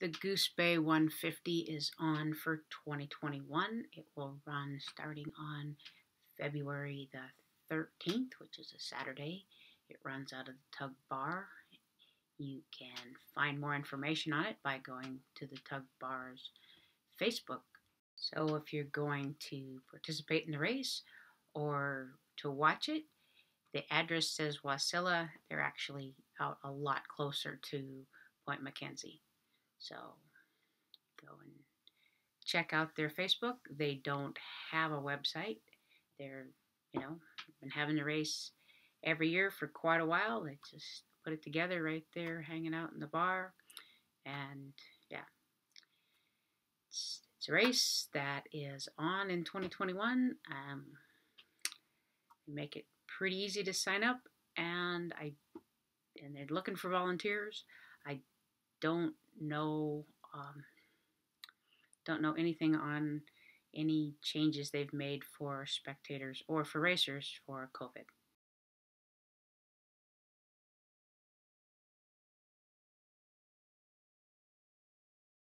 The Goose Bay 150 is on for 2021. It will run starting on February the 13th, which is a Saturday. It runs out of the Tug Bar. You can find more information on it by going to the Tug Bar's Facebook. So if you're going to participate in the race or to watch it, the address says Wasilla. They're actually out a lot closer to Point MacKenzie. So go and check out their Facebook. They don't have a website. They're, you know, been having the race every year for quite a while. They just put it together right there, hanging out in the bar. And yeah, it's, it's a race that is on in 2021. Um, they make it pretty easy to sign up, and I and they're looking for volunteers. I don't know um, don't know anything on any changes they've made for spectators or for racers for COVID.